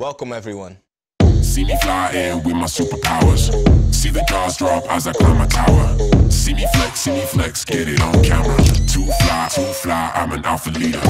Welcome, everyone. See me fly in with my superpowers. See the jaws drop as I climb a tower. See me flex, see me flex, get it on camera. Too fly, too fly, I'm an alpha leader.